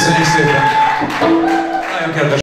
Köszönjük szépen! Nagyon kedves